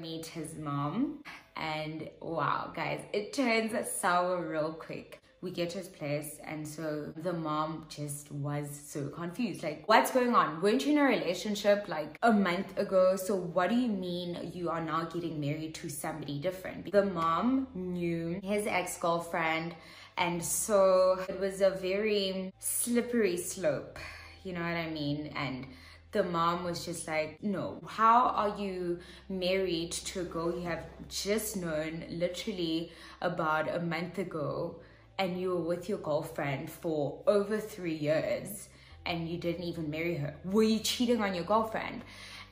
meet his mom. And wow, guys, it turns sour real quick. We get to his place and so the mom just was so confused. Like what's going on? Weren't you in a relationship like a month ago? So what do you mean you are now getting married to somebody different? The mom knew his ex-girlfriend and so it was a very slippery slope you know what i mean? And the mom was just like, no, how are you married to a girl you have just known literally about a month ago and you were with your girlfriend for over three years and you didn't even marry her? Were you cheating on your girlfriend?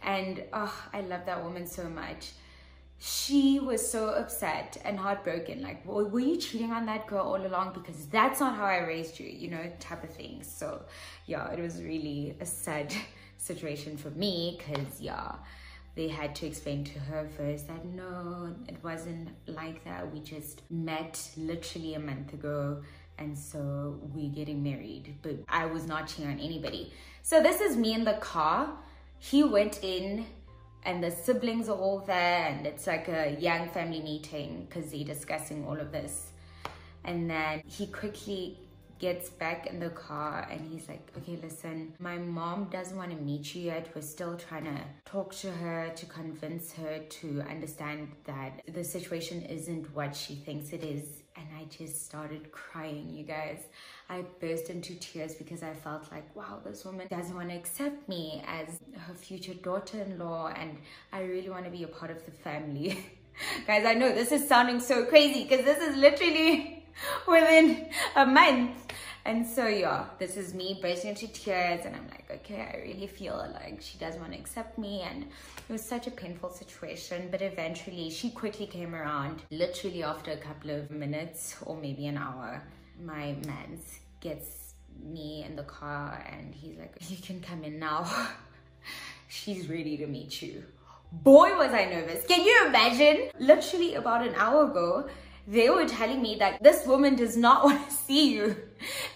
And oh, I love that woman so much. She was so upset and heartbroken. Like, well, were you cheating on that girl all along? Because that's not how I raised you, you know, type of thing. So, yeah, it was really a sad situation for me because, yeah, they had to explain to her first that no, it wasn't like that. We just met literally a month ago and so we're getting married. But I was not cheating on anybody. So this is me in the car. He went in and the siblings are all there and it's like a young family meeting because they're discussing all of this. And then he quickly gets back in the car and he's like, okay, listen, my mom doesn't want to meet you yet. We're still trying to talk to her to convince her to understand that the situation isn't what she thinks it is. And I just started crying, you guys. I burst into tears because I felt like, wow, this woman doesn't want to accept me as her future daughter-in-law and I really want to be a part of the family. guys, I know this is sounding so crazy because this is literally within a month and so yeah, this is me bursting into tears and I'm like, okay, I really feel like she doesn't want to accept me and it was such a painful situation. But eventually she quickly came around, literally after a couple of minutes or maybe an hour, my man gets me in the car and he's like, you can come in now. She's ready to meet you. Boy, was I nervous. Can you imagine? Literally about an hour ago, they were telling me that this woman does not want to see you.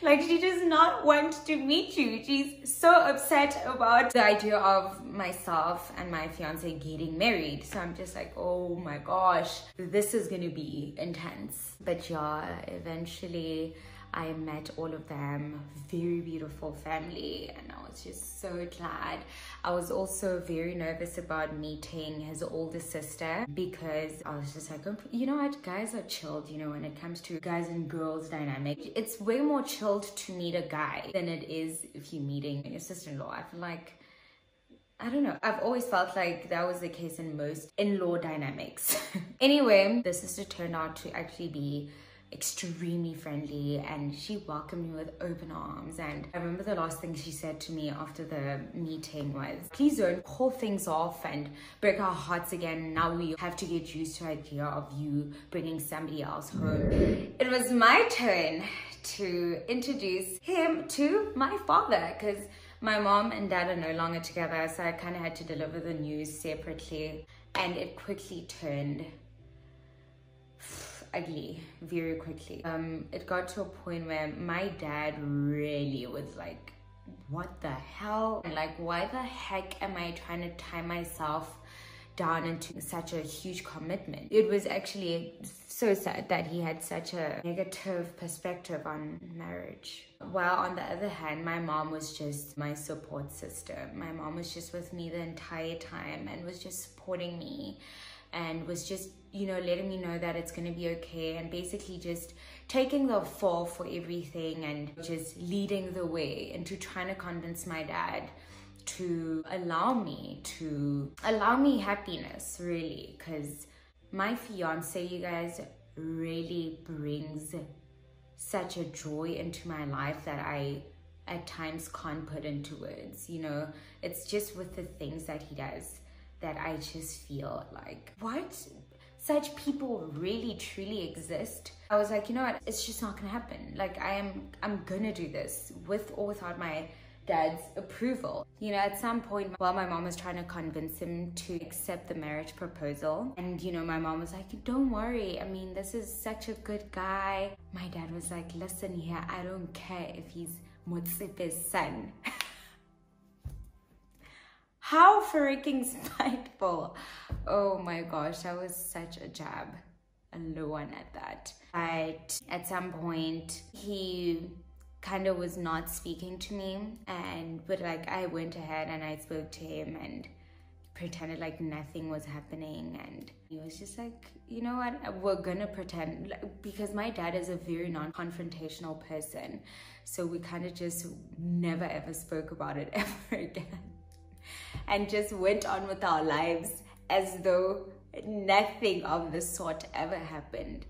Like she does not want to meet you. She's so upset about the idea of myself and my fiance getting married. So I'm just like, oh my gosh, this is gonna be intense. But yeah, eventually I met all of them, very beautiful family, and I was just so glad. I was also very nervous about meeting his older sister because I was just like, oh, you know what, guys are chilled, you know, when it comes to guys and girls dynamic. It's way more chilled to meet a guy than it is if you're meeting your sister-in-law. I feel like I don't know. I've always felt like that was the case in most in-law dynamics. anyway, the sister turned out to actually be extremely friendly and she welcomed me with open arms. And I remember the last thing she said to me after the meeting was please don't call things off and break our hearts again. Now we have to get used to the idea of you bringing somebody else home. It was my turn to introduce him to my father because my mom and dad are no longer together so I kind of had to deliver the news separately and it quickly turned ugly very quickly. Um, it got to a point where my dad really was like, what the hell? Like, why the heck am I trying to tie myself down into such a huge commitment? It was actually so sad that he had such a negative perspective on marriage. While on the other hand, my mom was just my support system. My mom was just with me the entire time and was just supporting me and was just you know letting me know that it's going to be okay and basically just taking the fall for everything and just leading the way into trying to convince my dad to allow me to allow me happiness really because my fiance you guys really brings such a joy into my life that I at times can't put into words you know? It's just with the things that he does that I just feel like, what? Such people really truly exist. I was like, you know what? It's just not gonna happen. Like I am, I'm gonna do this with or without my dad's approval. You know, at some point, while my mom was trying to convince him to accept the marriage proposal, and you know, my mom was like, don't worry. I mean, this is such a good guy. My dad was like, listen here, I don't care if he's Motsepe's son. How freaking spiteful. Oh my gosh, that was such a jab. A low one at that. But at some point, he kind of was not speaking to me and but like I went ahead and I spoke to him and pretended like nothing was happening and he was just like you know what we're gonna pretend because my dad is a very non-confrontational person so we kind of just never ever spoke about it ever again and just went on with our lives as though nothing of the sort ever happened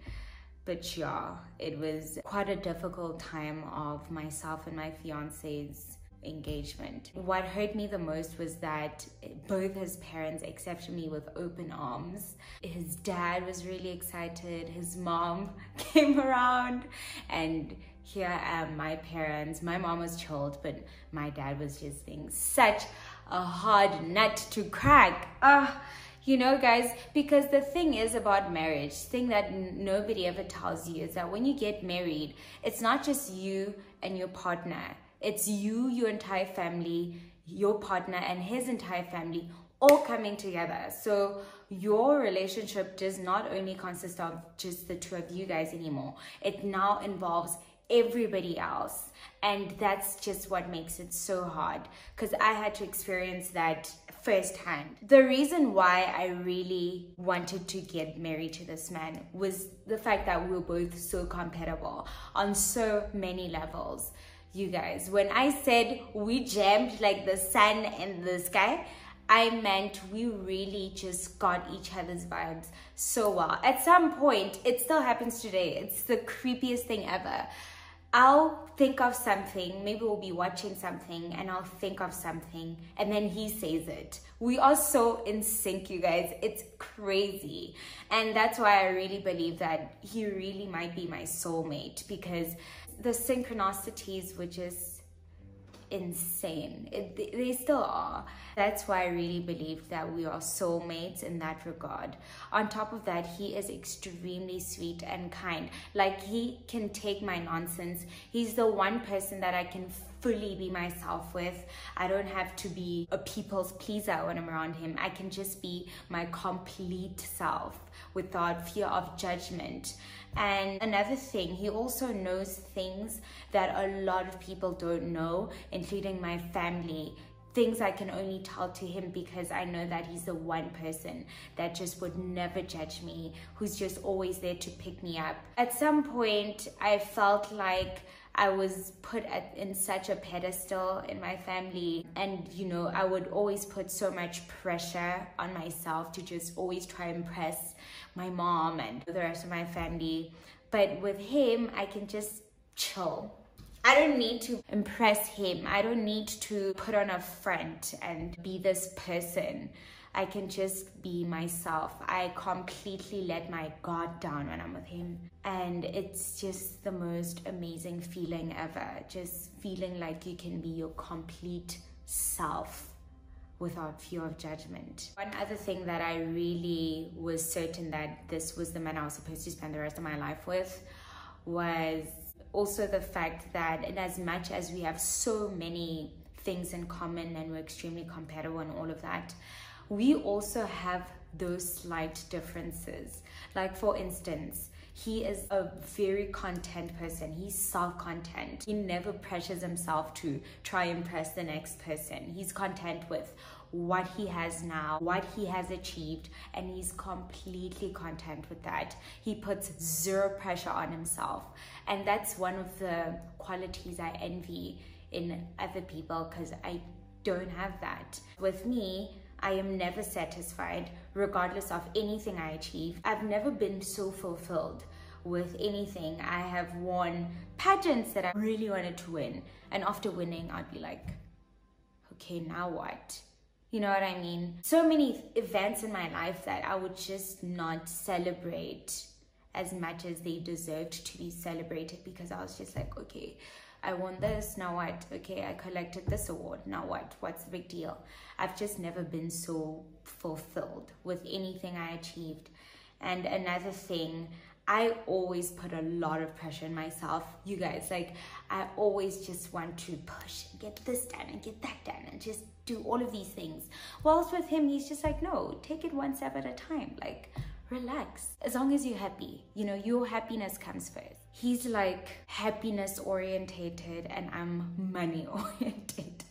but yeah, it was quite a difficult time of myself and my fiance's engagement. What hurt me the most was that both his parents accepted me with open arms. His dad was really excited, his mom came around, and here am my parents. My mom was chilled, but my dad was just being such a hard nut to crack. Ah. You know, guys, because the thing is about marriage, thing that nobody ever tells you is that when you get married, it's not just you and your partner. It's you, your entire family, your partner and his entire family all coming together. So your relationship does not only consist of just the two of you guys anymore. It now involves everybody else. And that's just what makes it so hard because I had to experience that firsthand. The reason why I really wanted to get married to this man was the fact that we were both so compatible on so many levels. You guys, when I said we jammed like the sun and the sky, I meant we really just got each other's vibes so well. At some point, it still happens today. It's the creepiest thing ever. I'll think of something, maybe we'll be watching something and I'll think of something and then he says it. We are so in sync, you guys. It's crazy. And that's why I really believe that he really might be my soulmate because the synchronicities were just insane. It, they still are. That's why I really believe that we are soulmates in that regard. On top of that, he is extremely sweet and kind. Like he can take my nonsense. He's the one person that I can fully be myself with. I don't have to be a people's pleaser when I'm around him. I can just be my complete self without fear of judgment. And another thing, he also knows things that a lot of people don't know, including my family things I can only tell to him because I know that he's the one person that just would never judge me, who's just always there to pick me up. At some point, I felt like I was put at, in such a pedestal in my family. And, you know, I would always put so much pressure on myself to just always try and impress my mom and the rest of my family. But with him, I can just chill. I don't need to impress him. I don't need to put on a front and be this person. I can just be myself. I completely let my guard down when I'm with him. And it's just the most amazing feeling ever. Just feeling like you can be your complete self without fear of judgment. One other thing that I really was certain that this was the man I was supposed to spend the rest of my life with was also the fact that in as much as we have so many things in common and we're extremely compatible and all of that, we also have those slight differences. Like, for instance, he is a very content person. He's self-content. He never pressures himself to try and impress the next person. He's content with what he has now, what he has achieved, and he's completely content with that. He puts zero pressure on himself. And that's one of the qualities I envy in other people because I don't have that. With me, I am never satisfied regardless of anything I achieve. I've never been so fulfilled with anything. I have won pageants that I really wanted to win. And after winning, I'd be like, okay, now what? You know what I mean? So many events in my life that I would just not celebrate as much as they deserved to be celebrated because I was just like, okay, I won this, now what? Okay, I collected this award, now what? What's the big deal? I've just never been so fulfilled with anything I achieved. And another thing, I always put a lot of pressure on myself. You guys, like, I always just want to push and get this done and get that done and just do all of these things. Whilst with him, he's just like, no, take it one step at a time. Like, relax. As long as you're happy, you know, your happiness comes first. He's like happiness orientated and I'm money orientated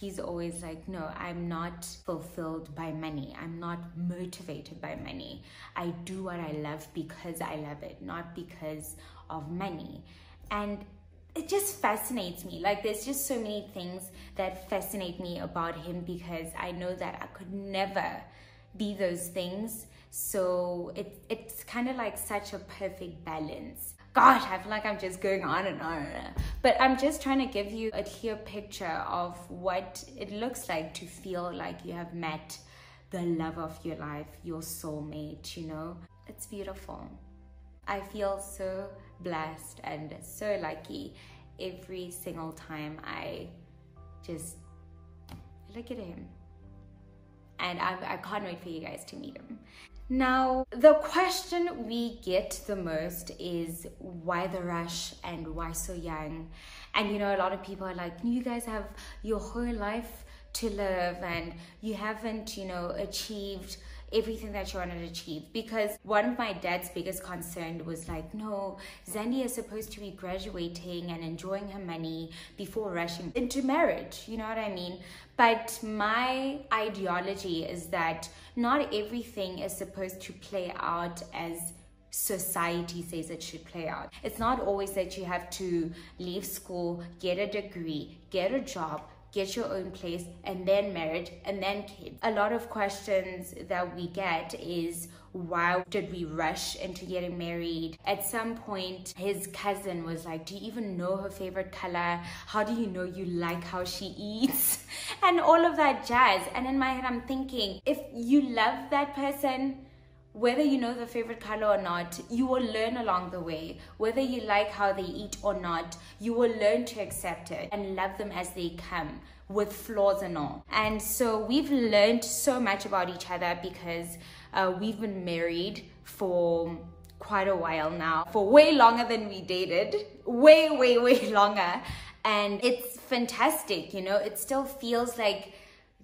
he's always like, no, I'm not fulfilled by money. I'm not motivated by money. I do what I love because I love it, not because of money. And it just fascinates me. Like, there's just so many things that fascinate me about him because I know that I could never be those things. So it, it's kind of like such a perfect balance gosh, I feel like I'm just going on and on. But I'm just trying to give you a clear picture of what it looks like to feel like you have met the love of your life, your soulmate, you know? It's beautiful. I feel so blessed and so lucky every single time I just look at him. And I, I can't wait for you guys to meet him. Now, the question we get the most is why the rush and why so young? And you know, a lot of people are like, you guys have your whole life to live and you haven't, you know, achieved everything that you wanted to achieve. Because one of my dad's biggest concern was like no Zandie is supposed to be graduating and enjoying her money before rushing into marriage. You know what I mean? But my ideology is that not everything is supposed to play out as society says it should play out. It's not always that you have to leave school, get a degree, get a job, get your own place, and then marriage, and then kids. A lot of questions that we get is why did we rush into getting married? At some point, his cousin was like, Do you even know her favorite color? How do you know you like how she eats? And all of that jazz. And in my head, I'm thinking, if you love that person, whether you know the favorite color or not, you will learn along the way. Whether you like how they eat or not, you will learn to accept it and love them as they come with flaws and all. And so we've learned so much about each other because uh, we've been married for quite a while now, for way longer than we dated, way, way, way longer. And it's fantastic, you know, it still feels like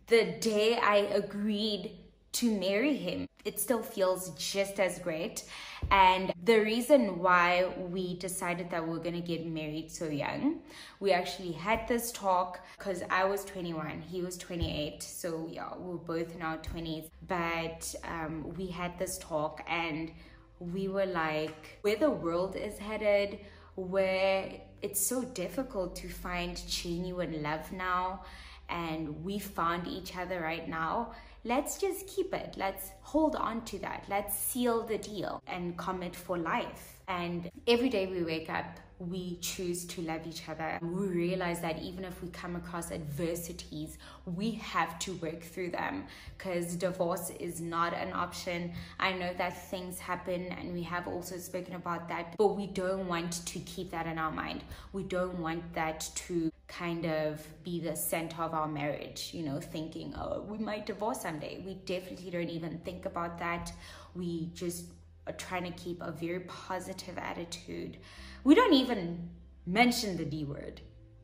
the day I agreed to marry him it still feels just as great. And the reason why we decided that we are gonna get married so young, we actually had this talk because I was 21, he was 28. So yeah, we are both in our 20s. But um, we had this talk and we were like, where the world is headed, where it's so difficult to find genuine love now and we found each other right now let's just keep it. Let's hold on to that. Let's seal the deal and commit for life. And every day we wake up, we choose to love each other. We realize that even if we come across adversities, we have to work through them because divorce is not an option. I know that things happen and we have also spoken about that, but we don't want to keep that in our mind. We don't want that to kind of be the center of our marriage, you know, thinking, oh, we might divorce someday. We definitely don't even think about that. We just are trying to keep a very positive attitude. We don't even mention the D word.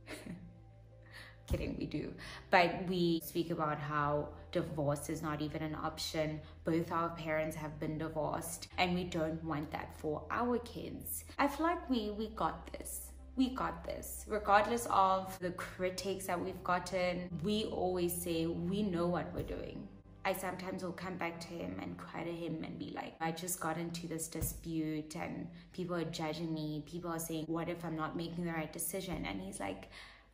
Kidding, we do. But we speak about how divorce is not even an option. Both our parents have been divorced, and we don't want that for our kids. I feel like we, we got this we got this. Regardless of the critics that we've gotten, we always say we know what we're doing. I sometimes will come back to him and cry to him and be like, I just got into this dispute and people are judging me. People are saying, What if I'm not making the right decision? And he's like,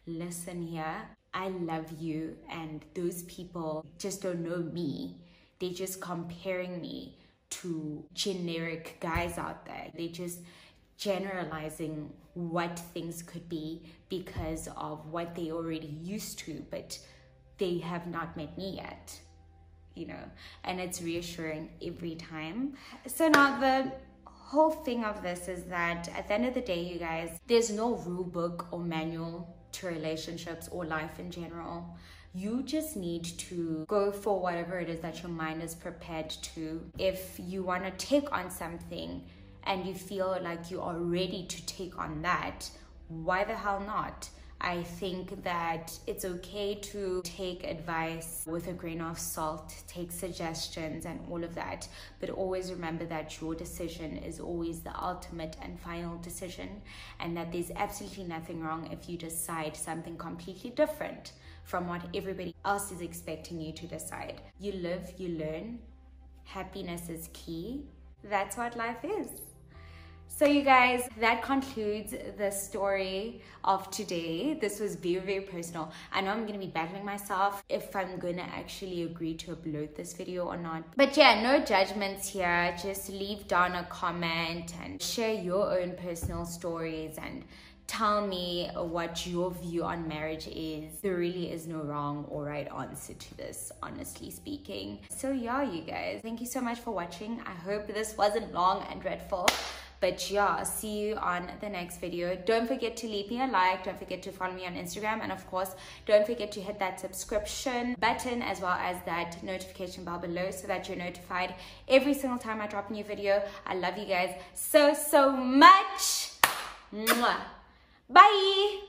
Listen here, I love you, and those people just don't know me. They're just comparing me to generic guys out there. They just generalizing what things could be because of what they already used to, but they have not met me yet, you know, and it's reassuring every time. So now the whole thing of this is that at the end of the day, you guys, there's no rule book or manual to relationships or life in general. You just need to go for whatever it is that your mind is prepared to. If you want to take on something, and you feel like you are ready to take on that, why the hell not? I think that it's okay to take advice with a grain of salt, take suggestions and all of that, but always remember that your decision is always the ultimate and final decision, and that there's absolutely nothing wrong if you decide something completely different from what everybody else is expecting you to decide. You live, you learn. Happiness is key. That's what life is. So you guys, that concludes the story of today. This was very, very personal. I know I'm to be battling myself if I'm to actually agree to upload this video or not. But yeah, no judgments here. Just leave down a comment and share your own personal stories and tell me what your view on marriage is. There really is no wrong or right answer to this, honestly speaking. So yeah, you guys, thank you so much for watching. I hope this wasn't long and dreadful. But yeah, see you on the next video. Don't forget to leave me a like. Don't forget to follow me on Instagram. And of course, don't forget to hit that subscription button as well as that notification bell below so that you're notified every single time I drop a new video. I love you guys so, so much. Bye.